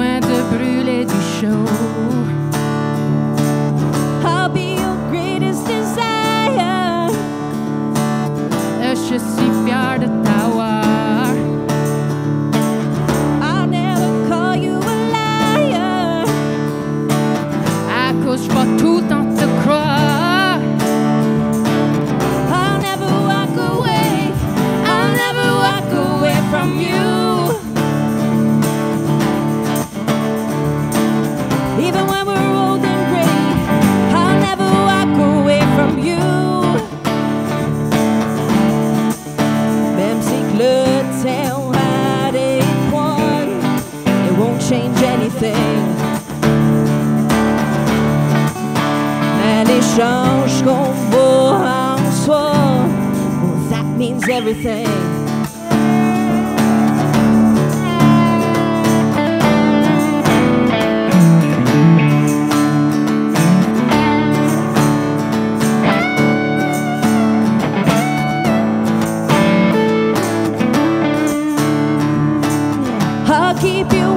point de brûler du chaud. I'll be your greatest desire. Je suis fier de t'avoir. I'll never call you a liar. À cause je vais tout Shows książką wołam słowo Well, that means everything. I'll keep you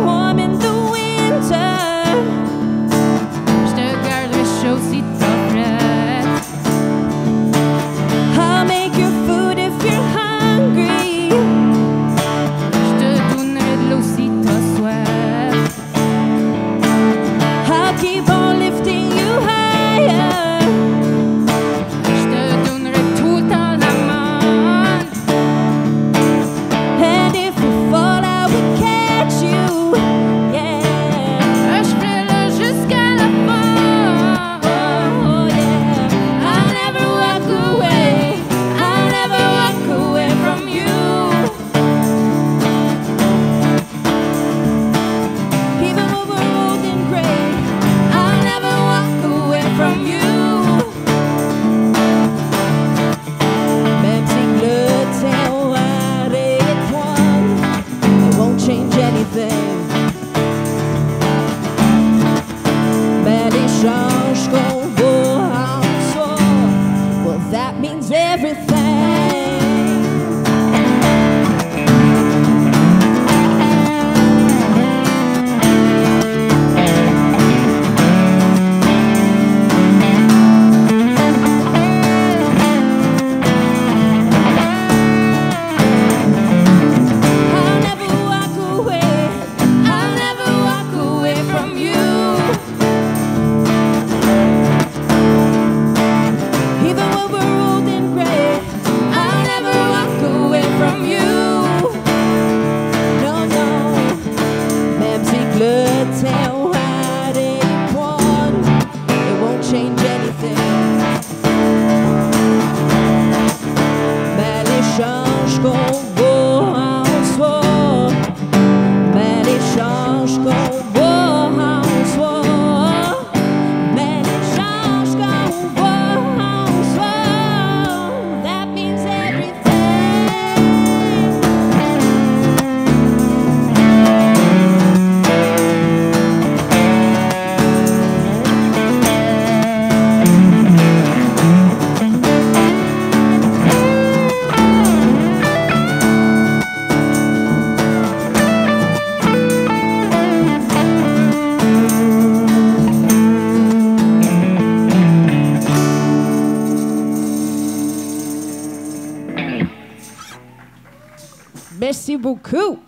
Merci beaucoup.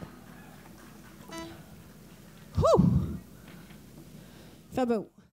Uh, tá bom.